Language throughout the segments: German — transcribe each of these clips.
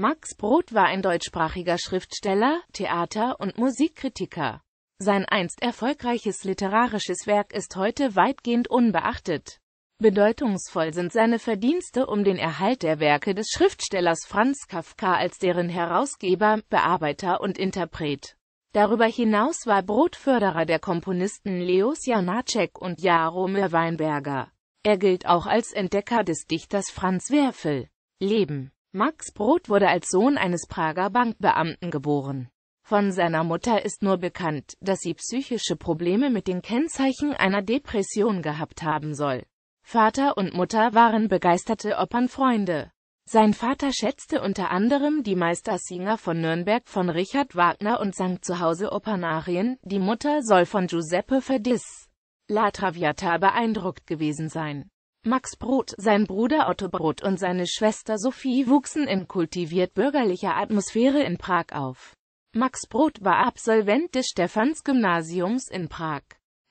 Max Brod war ein deutschsprachiger Schriftsteller, Theater- und Musikkritiker. Sein einst erfolgreiches literarisches Werk ist heute weitgehend unbeachtet. Bedeutungsvoll sind seine Verdienste um den Erhalt der Werke des Schriftstellers Franz Kafka als deren Herausgeber, Bearbeiter und Interpret. Darüber hinaus war Brod Förderer der Komponisten Leos Janáček und Jaromir Weinberger. Er gilt auch als Entdecker des Dichters Franz Werfel. Leben Max Brod wurde als Sohn eines Prager Bankbeamten geboren. Von seiner Mutter ist nur bekannt, dass sie psychische Probleme mit den Kennzeichen einer Depression gehabt haben soll. Vater und Mutter waren begeisterte Opernfreunde. Sein Vater schätzte unter anderem die Meistersinger von Nürnberg von Richard Wagner und sang zu Hause Opernarien, die Mutter soll von Giuseppe Verdis La Traviata beeindruckt gewesen sein. Max Brod, sein Bruder Otto Brod und seine Schwester Sophie wuchsen in kultiviert bürgerlicher Atmosphäre in Prag auf. Max Brod war Absolvent des Stephans-Gymnasiums in Prag,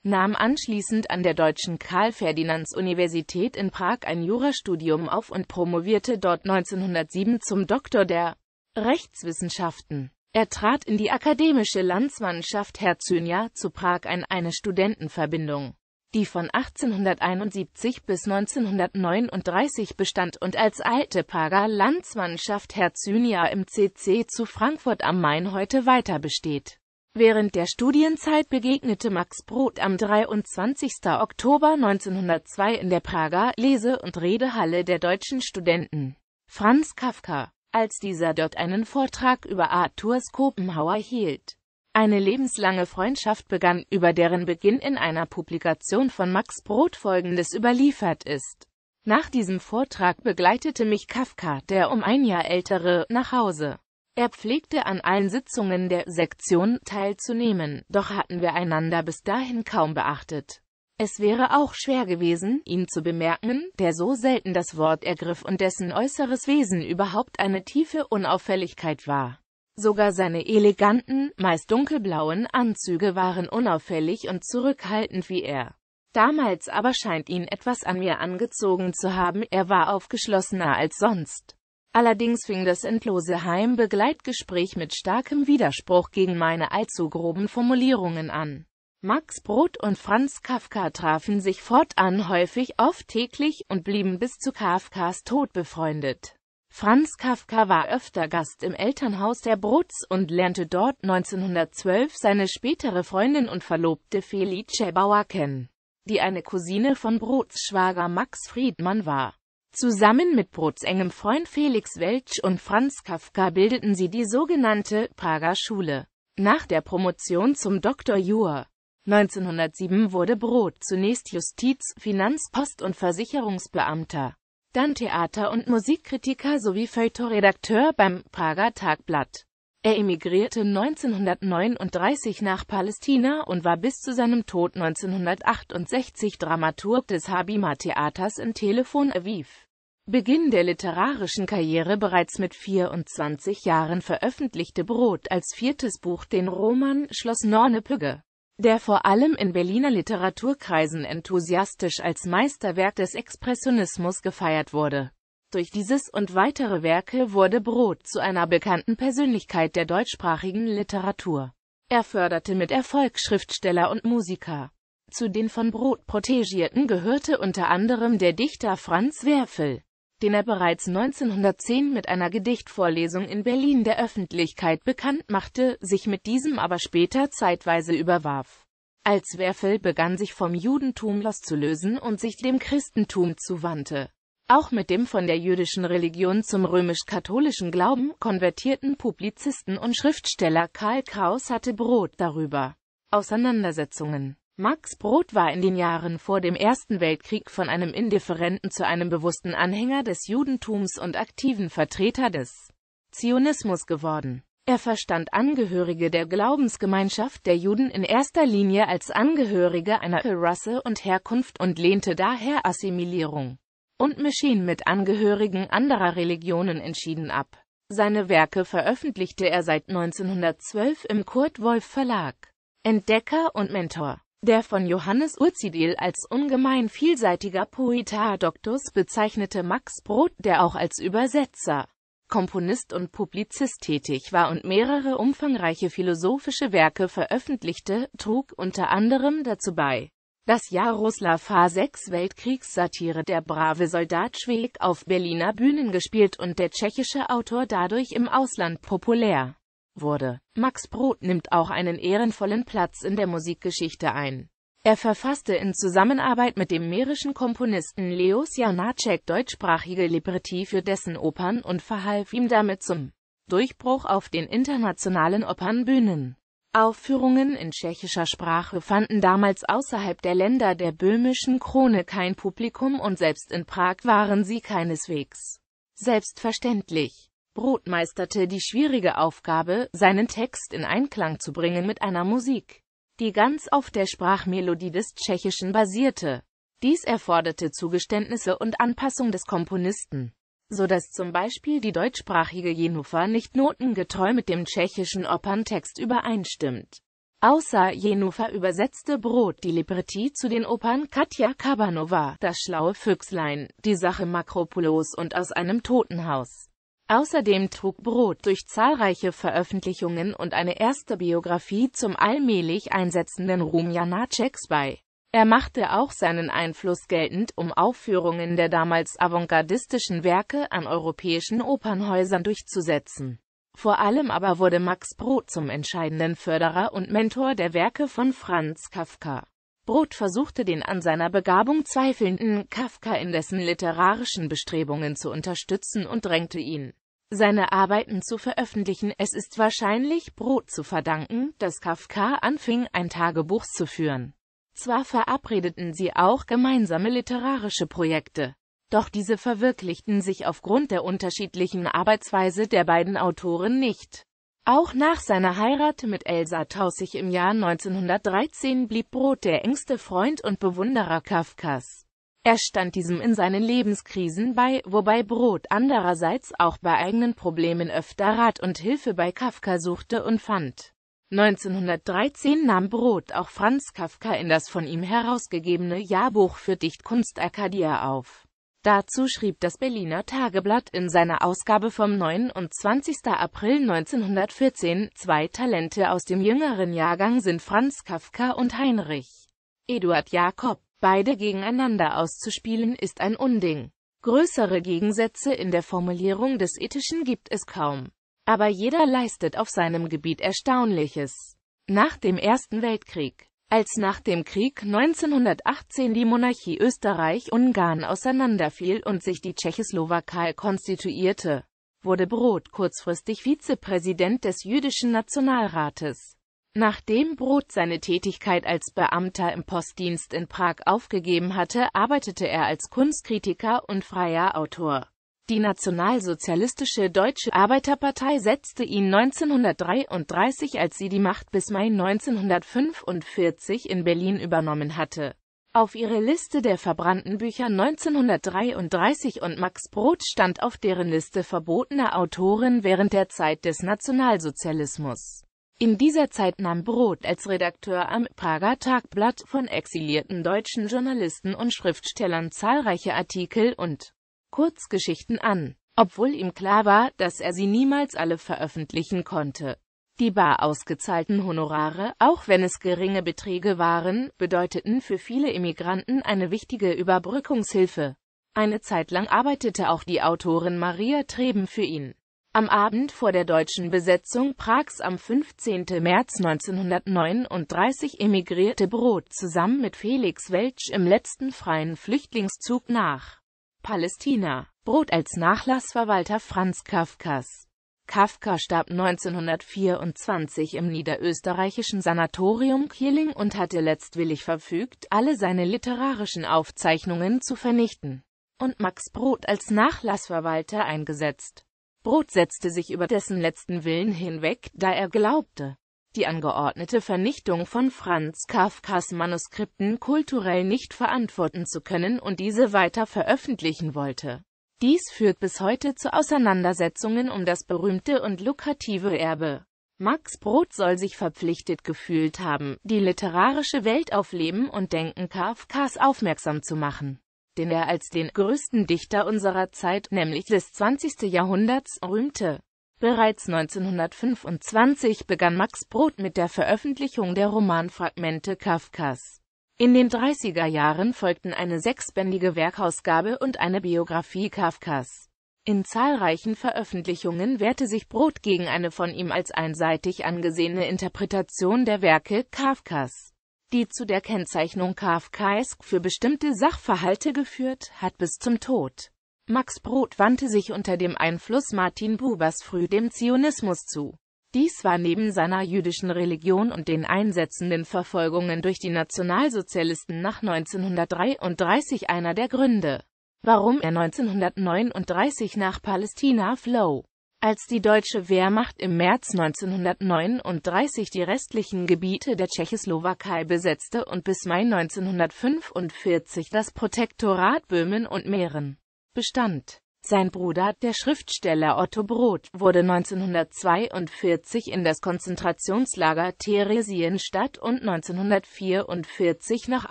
nahm anschließend an der Deutschen Karl-Ferdinands-Universität in Prag ein Jurastudium auf und promovierte dort 1907 zum Doktor der Rechtswissenschaften. Er trat in die akademische Landsmannschaft Herzynia zu Prag ein, eine Studentenverbindung, die von 1871 bis 1939 bestand und als alte Prager Landsmannschaft Herzynia im CC zu Frankfurt am Main heute weiter besteht. Während der Studienzeit begegnete Max Brod am 23. Oktober 1902 in der Prager Lese- und Redehalle der deutschen Studenten Franz Kafka als dieser dort einen Vortrag über Arthur Schopenhauer hielt. Eine lebenslange Freundschaft begann, über deren Beginn in einer Publikation von Max Brod folgendes überliefert ist. Nach diesem Vortrag begleitete mich Kafka, der um ein Jahr ältere, nach Hause. Er pflegte an allen Sitzungen der Sektion teilzunehmen, doch hatten wir einander bis dahin kaum beachtet. Es wäre auch schwer gewesen, ihn zu bemerken, der so selten das Wort ergriff und dessen äußeres Wesen überhaupt eine tiefe Unauffälligkeit war. Sogar seine eleganten, meist dunkelblauen Anzüge waren unauffällig und zurückhaltend wie er. Damals aber scheint ihn etwas an mir angezogen zu haben, er war aufgeschlossener als sonst. Allerdings fing das endlose Heimbegleitgespräch mit starkem Widerspruch gegen meine allzu groben Formulierungen an. Max Brod und Franz Kafka trafen sich fortan häufig oft täglich und blieben bis zu Kafkas Tod befreundet. Franz Kafka war öfter Gast im Elternhaus der Brods und lernte dort 1912 seine spätere Freundin und Verlobte Felice Bauer kennen, die eine Cousine von Brods Schwager Max Friedmann war. Zusammen mit Brods engem Freund Felix Welch und Franz Kafka bildeten sie die sogenannte Prager Schule. Nach der Promotion zum Dr. Jur 1907 wurde Brod zunächst Justiz-, Finanz-, Post- und Versicherungsbeamter, dann Theater- und Musikkritiker sowie Feuilleton-Redakteur beim Prager Tagblatt. Er emigrierte 1939 nach Palästina und war bis zu seinem Tod 1968 Dramaturg des Habima-Theaters in Telefon Aviv. Beginn der literarischen Karriere Bereits mit 24 Jahren veröffentlichte Brod als viertes Buch den Roman Schloss Nornepügge der vor allem in Berliner Literaturkreisen enthusiastisch als Meisterwerk des Expressionismus gefeiert wurde. Durch dieses und weitere Werke wurde Brod zu einer bekannten Persönlichkeit der deutschsprachigen Literatur. Er förderte mit Erfolg Schriftsteller und Musiker. Zu den von Brod Protegierten gehörte unter anderem der Dichter Franz Werfel den er bereits 1910 mit einer Gedichtvorlesung in Berlin der Öffentlichkeit bekannt machte, sich mit diesem aber später zeitweise überwarf. Als Werfel begann sich vom Judentum loszulösen und sich dem Christentum zuwandte. Auch mit dem von der jüdischen Religion zum römisch-katholischen Glauben konvertierten Publizisten und Schriftsteller Karl Kraus hatte Brot darüber Auseinandersetzungen. Max Brod war in den Jahren vor dem Ersten Weltkrieg von einem Indifferenten zu einem bewussten Anhänger des Judentums und aktiven Vertreter des Zionismus geworden. Er verstand Angehörige der Glaubensgemeinschaft der Juden in erster Linie als Angehörige einer Rasse und Herkunft und lehnte daher Assimilierung und Mischen mit Angehörigen anderer Religionen entschieden ab. Seine Werke veröffentlichte er seit 1912 im Kurt Wolf Verlag. Entdecker und Mentor der von Johannes Urzidil als ungemein vielseitiger Poeta Doctus bezeichnete Max Brod, der auch als Übersetzer Komponist und Publizist tätig war und mehrere umfangreiche philosophische Werke veröffentlichte, trug unter anderem dazu bei, dass Jaroslav Haseks Weltkriegssatire Der brave Soldat Schweig auf Berliner Bühnen gespielt und der tschechische Autor dadurch im Ausland populär wurde. Max Brod nimmt auch einen ehrenvollen Platz in der Musikgeschichte ein. Er verfasste in Zusammenarbeit mit dem mährischen Komponisten Leos Janáček deutschsprachige Libretti für dessen Opern und verhalf ihm damit zum Durchbruch auf den internationalen Opernbühnen. Aufführungen in tschechischer Sprache fanden damals außerhalb der Länder der böhmischen Krone kein Publikum und selbst in Prag waren sie keineswegs selbstverständlich. Brot meisterte die schwierige Aufgabe, seinen Text in Einklang zu bringen mit einer Musik, die ganz auf der Sprachmelodie des Tschechischen basierte. Dies erforderte Zugeständnisse und Anpassung des Komponisten, so dass zum Beispiel die deutschsprachige Jenufa nicht notengetreu mit dem tschechischen Operntext übereinstimmt. Außer Jenufa übersetzte Brot die Libretti zu den Opern Katja Kabanova, Das schlaue Füchslein, Die Sache Makropulos und Aus einem Totenhaus. Außerdem trug Brot durch zahlreiche Veröffentlichungen und eine erste Biografie zum allmählich einsetzenden Ruhm Janáčeks bei. Er machte auch seinen Einfluss geltend, um Aufführungen der damals avantgardistischen Werke an europäischen Opernhäusern durchzusetzen. Vor allem aber wurde Max Brod zum entscheidenden Förderer und Mentor der Werke von Franz Kafka. Brod versuchte den an seiner Begabung zweifelnden Kafka in dessen literarischen Bestrebungen zu unterstützen und drängte ihn seine Arbeiten zu veröffentlichen. Es ist wahrscheinlich Brot zu verdanken, dass Kafka anfing, ein Tagebuch zu führen. Zwar verabredeten sie auch gemeinsame literarische Projekte, doch diese verwirklichten sich aufgrund der unterschiedlichen Arbeitsweise der beiden Autoren nicht. Auch nach seiner Heirat mit Elsa Tausig im Jahr 1913 blieb Brot der engste Freund und Bewunderer Kafkas. Er stand diesem in seinen Lebenskrisen bei, wobei Brot andererseits auch bei eigenen Problemen öfter Rat und Hilfe bei Kafka suchte und fand. 1913 nahm Brot auch Franz Kafka in das von ihm herausgegebene Jahrbuch für Dichtkunst Arcadia auf. Dazu schrieb das Berliner Tageblatt in seiner Ausgabe vom 29. April 1914, zwei Talente aus dem jüngeren Jahrgang sind Franz Kafka und Heinrich Eduard Jakob. Beide gegeneinander auszuspielen ist ein Unding. Größere Gegensätze in der Formulierung des Ethischen gibt es kaum. Aber jeder leistet auf seinem Gebiet Erstaunliches. Nach dem Ersten Weltkrieg, als nach dem Krieg 1918 die Monarchie Österreich-Ungarn auseinanderfiel und sich die Tschechoslowakei konstituierte, wurde Brot kurzfristig Vizepräsident des jüdischen Nationalrates. Nachdem Brot seine Tätigkeit als Beamter im Postdienst in Prag aufgegeben hatte, arbeitete er als Kunstkritiker und freier Autor. Die nationalsozialistische Deutsche Arbeiterpartei setzte ihn 1933, als sie die Macht bis Mai 1945 in Berlin übernommen hatte, auf ihre Liste der verbrannten Bücher 1933 und Max Brot stand auf deren Liste verbotener Autoren während der Zeit des Nationalsozialismus. In dieser Zeit nahm Brot als Redakteur am Prager Tagblatt von exilierten deutschen Journalisten und Schriftstellern zahlreiche Artikel und Kurzgeschichten an, obwohl ihm klar war, dass er sie niemals alle veröffentlichen konnte. Die bar ausgezahlten Honorare, auch wenn es geringe Beträge waren, bedeuteten für viele Immigranten eine wichtige Überbrückungshilfe. Eine Zeit lang arbeitete auch die Autorin Maria Treben für ihn. Am Abend vor der deutschen Besetzung Prags am 15. März 1939 emigrierte Brot zusammen mit Felix Welch im letzten freien Flüchtlingszug nach Palästina. Brot als Nachlassverwalter Franz Kafkas. Kafka starb 1924 im niederösterreichischen Sanatorium Kieling und hatte letztwillig verfügt, alle seine literarischen Aufzeichnungen zu vernichten und Max Brot als Nachlassverwalter eingesetzt. Brot setzte sich über dessen letzten Willen hinweg, da er glaubte, die angeordnete Vernichtung von Franz Kafkas Manuskripten kulturell nicht verantworten zu können und diese weiter veröffentlichen wollte. Dies führt bis heute zu Auseinandersetzungen um das berühmte und lukrative Erbe. Max Brot soll sich verpflichtet gefühlt haben, die literarische Welt auf Leben und Denken Kafkas aufmerksam zu machen. Den er als den größten Dichter unserer Zeit, nämlich des 20. Jahrhunderts, rühmte. Bereits 1925 begann Max Brod mit der Veröffentlichung der Romanfragmente Kafkas. In den 30er Jahren folgten eine sechsbändige Werkausgabe und eine Biografie Kafkas. In zahlreichen Veröffentlichungen wehrte sich Brod gegen eine von ihm als einseitig angesehene Interpretation der Werke Kafkas die zu der Kennzeichnung Kafkaesk für bestimmte Sachverhalte geführt hat bis zum Tod. Max Brod wandte sich unter dem Einfluss Martin Bubers früh dem Zionismus zu. Dies war neben seiner jüdischen Religion und den einsetzenden Verfolgungen durch die Nationalsozialisten nach 1933 einer der Gründe, warum er 1939 nach Palästina floh. Als die deutsche Wehrmacht im März 1939 die restlichen Gebiete der Tschechoslowakei besetzte und bis Mai 1945 das Protektorat Böhmen und Mähren bestand. Sein Bruder, der Schriftsteller Otto Brod, wurde 1942 in das Konzentrationslager Theresienstadt und 1944 nach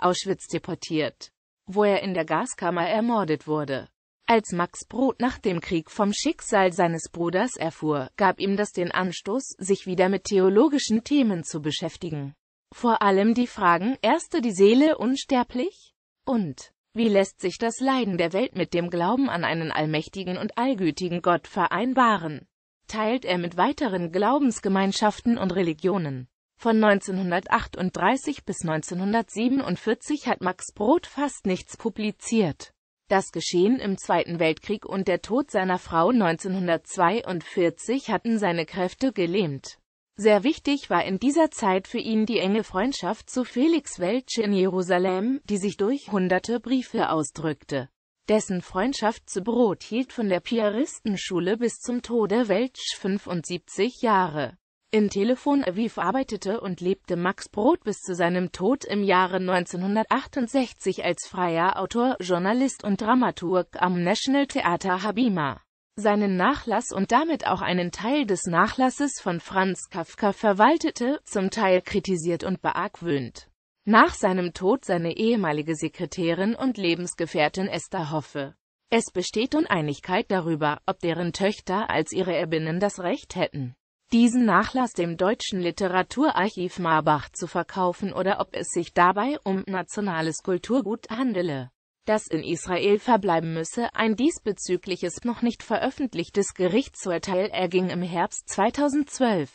Auschwitz deportiert, wo er in der Gaskammer ermordet wurde. Als Max Brod nach dem Krieg vom Schicksal seines Bruders erfuhr, gab ihm das den Anstoß, sich wieder mit theologischen Themen zu beschäftigen. Vor allem die Fragen, erste die Seele unsterblich? Und, wie lässt sich das Leiden der Welt mit dem Glauben an einen allmächtigen und allgütigen Gott vereinbaren? Teilt er mit weiteren Glaubensgemeinschaften und Religionen. Von 1938 bis 1947 hat Max Brod fast nichts publiziert. Das Geschehen im Zweiten Weltkrieg und der Tod seiner Frau 1942 hatten seine Kräfte gelähmt. Sehr wichtig war in dieser Zeit für ihn die enge Freundschaft zu Felix Welch in Jerusalem, die sich durch hunderte Briefe ausdrückte. Dessen Freundschaft zu Brot hielt von der Piaristenschule bis zum Tode Welch 75 Jahre. In Telefon Aviv arbeitete und lebte Max Brod bis zu seinem Tod im Jahre 1968 als freier Autor, Journalist und Dramaturg am National Theater Habima. Seinen Nachlass und damit auch einen Teil des Nachlasses von Franz Kafka verwaltete, zum Teil kritisiert und beargwöhnt. Nach seinem Tod seine ehemalige Sekretärin und Lebensgefährtin Esther Hoffe. Es besteht Uneinigkeit darüber, ob deren Töchter als ihre Erbinnen das Recht hätten diesen Nachlass dem Deutschen Literaturarchiv Marbach zu verkaufen oder ob es sich dabei um nationales Kulturgut handele, das in Israel verbleiben müsse. Ein diesbezügliches noch nicht veröffentlichtes Gerichtsurteil erging im Herbst 2012.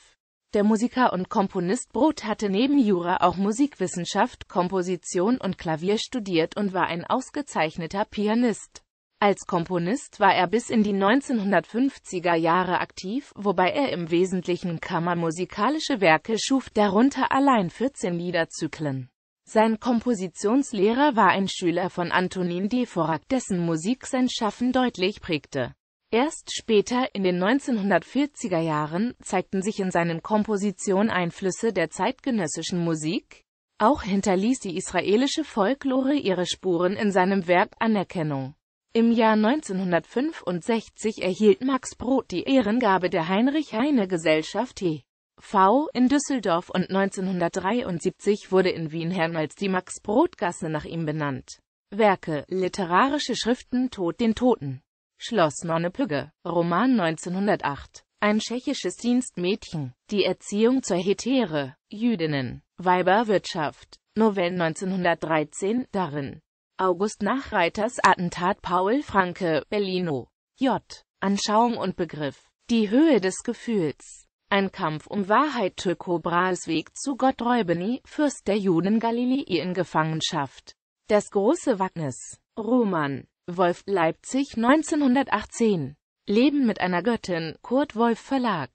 Der Musiker und Komponist Brot hatte neben Jura auch Musikwissenschaft, Komposition und Klavier studiert und war ein ausgezeichneter Pianist. Als Komponist war er bis in die 1950er Jahre aktiv, wobei er im Wesentlichen kammermusikalische Werke schuf, darunter allein 14 Liederzyklen. Sein Kompositionslehrer war ein Schüler von Antonin Dvorak, dessen Musik sein Schaffen deutlich prägte. Erst später, in den 1940er Jahren, zeigten sich in seinen Kompositionen Einflüsse der zeitgenössischen Musik. Auch hinterließ die israelische Folklore ihre Spuren in seinem Werk Anerkennung. Im Jahr 1965 erhielt Max Brod die Ehrengabe der Heinrich-Heine-Gesellschaft e.V. in Düsseldorf und 1973 wurde in Wien Hernals die Max-Brod-Gasse nach ihm benannt. Werke, literarische Schriften Tod den Toten. Schloss Nonnepügge, Roman 1908. Ein tschechisches Dienstmädchen. Die Erziehung zur Hetäre, Jüdinnen, Weiberwirtschaft. Novellen 1913, darin August Nachreiters Attentat Paul Franke, Bellino. J. Anschauung und Begriff. Die Höhe des Gefühls. Ein Kampf um Wahrheit Tycho Brahes Weg zu Gott Reubeni, Fürst der Juden Galilei in Gefangenschaft. Das große Wagnis. Roman. Wolf Leipzig 1918. Leben mit einer Göttin, Kurt Wolf Verlag.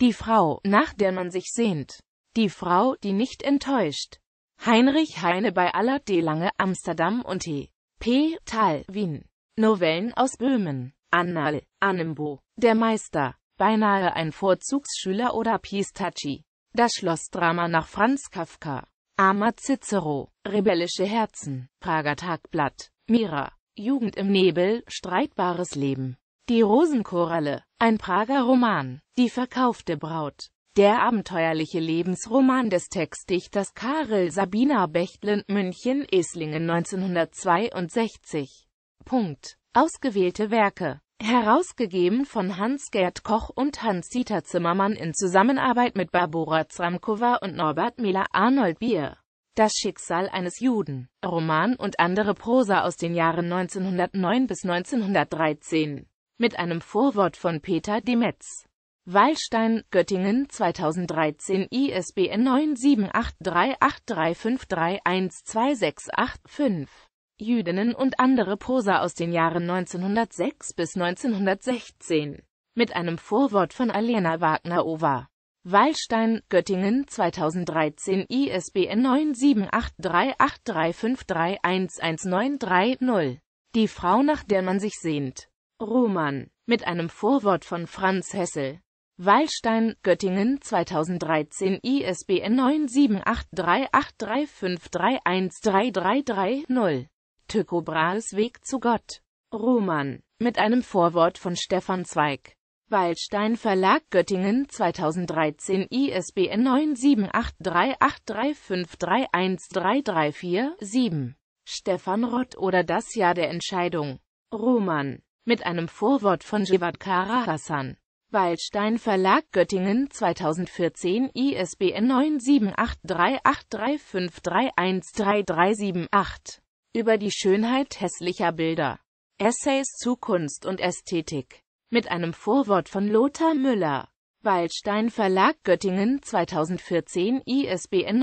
Die Frau, nach der man sich sehnt. Die Frau, die nicht enttäuscht. Heinrich Heine bei aller D. Lange, Amsterdam und T. P. Thal, Wien. Novellen aus Böhmen. Annal, Annembo. Der Meister. Beinahe ein Vorzugsschüler oder Pistacchi. Das Schlossdrama nach Franz Kafka. Armer Cicero. Rebellische Herzen. Prager Tagblatt. Mira. Jugend im Nebel. Streitbares Leben. Die Rosenkoralle. Ein Prager Roman. Die verkaufte Braut. Der abenteuerliche Lebensroman des Textdichters Karel Sabina Bechtlin, München, Eslingen 1962 Punkt. Ausgewählte Werke. Herausgegeben von Hans-Gerd Koch und Hans-Dieter Zimmermann in Zusammenarbeit mit Barbora Zramkova und Norbert Miller Arnold Bier. Das Schicksal eines Juden. Roman und andere Prosa aus den Jahren 1909 bis 1913. Mit einem Vorwort von Peter Demetz. Wallstein, Göttingen 2013 ISBN 9783835312685. Jüdinnen und andere Prosa aus den Jahren 1906 bis 1916. Mit einem Vorwort von Alena Wagner-Over. Wallstein, Göttingen 2013 ISBN 9783835311930. Die Frau, nach der man sich sehnt. Roman. Mit einem Vorwort von Franz Hessel. Wallstein, Göttingen 2013 ISBN 9783835313330. Tycho Brahes Weg zu Gott. Roman. Mit einem Vorwort von Stefan Zweig. Waldstein Verlag Göttingen 2013 ISBN 9783835313347. Stefan Rott oder Das Jahr der Entscheidung. Roman. Mit einem Vorwort von Jivat Kara Hassan. Waldstein Verlag Göttingen 2014 ISBN 9783835313378 Über die Schönheit hässlicher Bilder. Essays zu Kunst und Ästhetik. Mit einem Vorwort von Lothar Müller. Waldstein Verlag Göttingen 2014 ISBN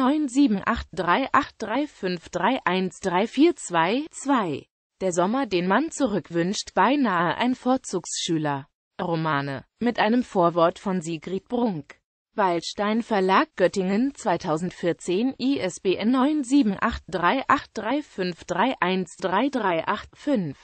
9783835313422 Der Sommer den man zurückwünscht beinahe ein Vorzugsschüler. Romane, mit einem Vorwort von Sigrid Brunk. Waldstein Verlag Göttingen 2014 ISBN 9783835313385.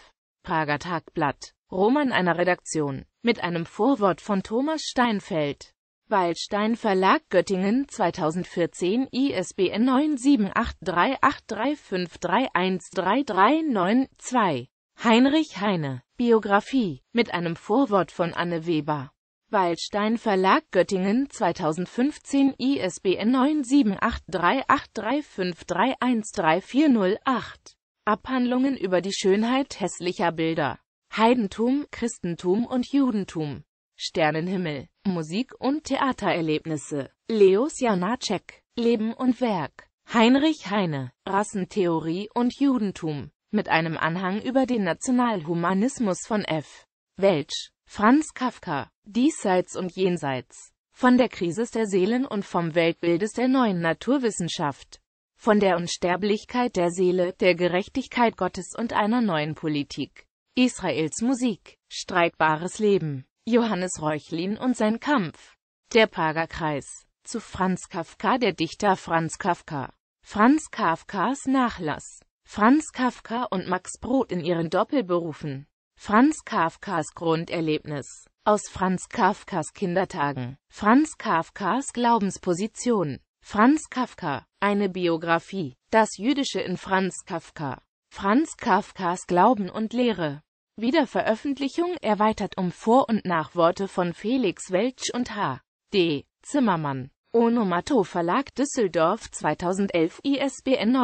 Prager Tagblatt. Roman einer Redaktion. Mit einem Vorwort von Thomas Steinfeld. Waldstein Verlag Göttingen 2014 ISBN 9783835313392. Heinrich Heine. Biografie. Mit einem Vorwort von Anne Weber. Waldstein Verlag Göttingen 2015 ISBN 9783835313408. Abhandlungen über die Schönheit hässlicher Bilder. Heidentum, Christentum und Judentum. Sternenhimmel. Musik- und Theatererlebnisse. Leos Janacek. Leben und Werk. Heinrich Heine. Rassentheorie und Judentum mit einem Anhang über den Nationalhumanismus von F. Welch, Franz Kafka, Diesseits und Jenseits, von der Krise der Seelen und vom Weltbildes der neuen Naturwissenschaft, von der Unsterblichkeit der Seele, der Gerechtigkeit Gottes und einer neuen Politik. Israels Musik, streitbares Leben, Johannes Reuchlin und sein Kampf. Der Pragerkreis, zu Franz Kafka der Dichter Franz Kafka. Franz Kafkas Nachlass. Franz Kafka und Max Brod in ihren Doppelberufen. Franz Kafkas Grunderlebnis. Aus Franz Kafkas Kindertagen. Franz Kafkas Glaubensposition. Franz Kafka. Eine Biografie. Das Jüdische in Franz Kafka. Franz Kafkas Glauben und Lehre. Wiederveröffentlichung erweitert um Vor- und Nachworte von Felix Welch und H. D. Zimmermann. Onomato Verlag Düsseldorf 2011 ISBN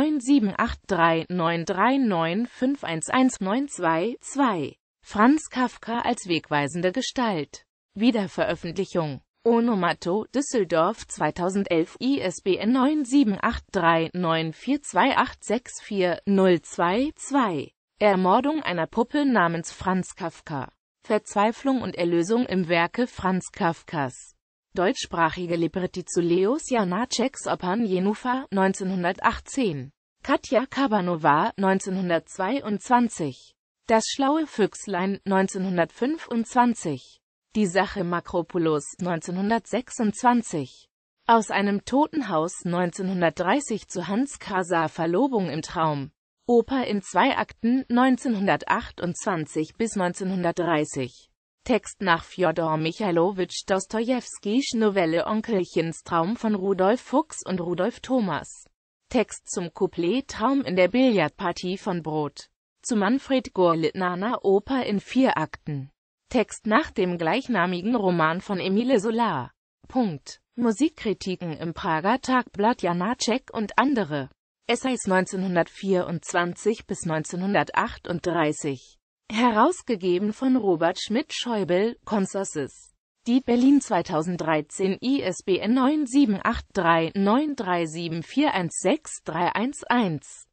9783939511922 Franz Kafka als wegweisende Gestalt. Wiederveröffentlichung. Onomato Düsseldorf 2011 ISBN 9783942864022 Ermordung einer Puppe namens Franz Kafka. Verzweiflung und Erlösung im Werke Franz Kafkas Deutschsprachige Libretti zu Leos Janaceks Opern Jenufa 1918. Katja Kabanova 1922. Das schlaue Füchslein 1925. Die Sache Makropoulos 1926. Aus einem Totenhaus 1930 zu Hans Krasa Verlobung im Traum. Oper in zwei Akten 1928 bis 1930. Text nach Fjodor Michailowitsch Dostojewskis Novelle Onkelchens Traum von Rudolf Fuchs und Rudolf Thomas. Text zum Couplet Traum in der Billardpartie von Brot. Zu Manfred Gorlitnaner Oper in vier Akten. Text nach dem gleichnamigen Roman von Emile Solar. Punkt. Musikkritiken im Prager Tagblatt Janacek und andere. Essays 1924 bis 1938 Herausgegeben von Robert Schmidt-Schäuble, Consorces. Die Berlin 2013 ISBN 9783937416311